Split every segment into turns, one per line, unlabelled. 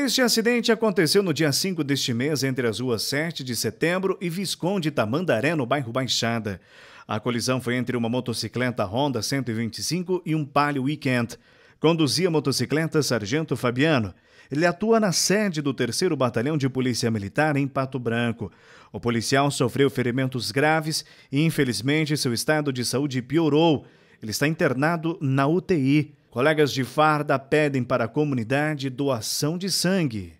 Este acidente aconteceu no dia 5 deste mês entre as ruas 7 de setembro e Visconde Tamandaré, no bairro Baixada. A colisão foi entre uma motocicleta Honda 125 e um Palio Weekend. Conduzia a motocicleta Sargento Fabiano. Ele atua na sede do 3 Batalhão de Polícia Militar em Pato Branco. O policial sofreu ferimentos graves e, infelizmente, seu estado de saúde piorou. Ele está internado na UTI. Colegas de farda pedem para a comunidade doação de sangue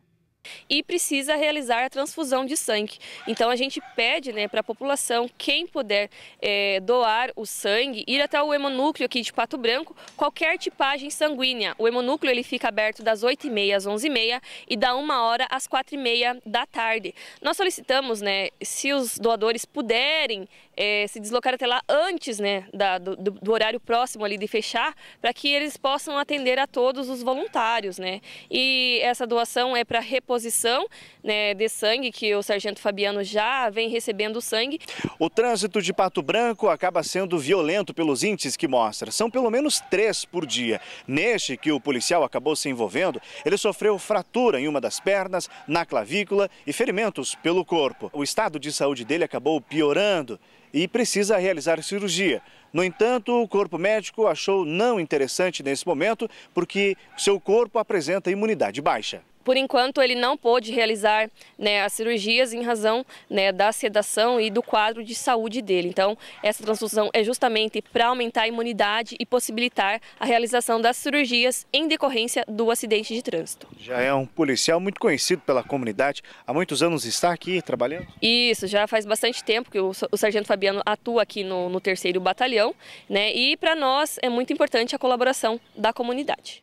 e precisa realizar a transfusão de sangue. Então a gente pede né, para a população, quem puder é, doar o sangue, ir até o hemonúcleo aqui de Pato Branco, qualquer tipagem sanguínea. O hemonúcleo ele fica aberto das 8h30 às 11h30 e da 1 hora às 4h30 da tarde. Nós solicitamos, né, se os doadores puderem é, se deslocar até lá antes né, da, do, do, horário próximo ali de fechar, para que eles possam atender a todos os voluntários. Né? E essa doação é para reposição né, de sangue, que o Sargento Fabiano já vem recebendo sangue.
O trânsito de Pato Branco acaba sendo violento pelos índices que mostra. São pelo menos três por dia. Neste que o policial acabou se envolvendo, ele sofreu fratura em uma das pernas, na clavícula e ferimentos pelo corpo. O estado de saúde dele acabou piorando e precisa realizar cirurgia. No entanto, o corpo médico achou não interessante nesse momento porque seu corpo apresenta imunidade baixa.
Por enquanto, ele não pôde realizar né, as cirurgias em razão né, da sedação e do quadro de saúde dele. Então, essa transfusão é justamente para aumentar a imunidade e possibilitar a realização das cirurgias em decorrência do acidente de trânsito.
Já é um policial muito conhecido pela comunidade. Há muitos anos está aqui trabalhando?
Isso, já faz bastante tempo que o, o Sargento Fabiano atua aqui no, no terceiro batalhão. Né, e para nós é muito importante a colaboração da comunidade.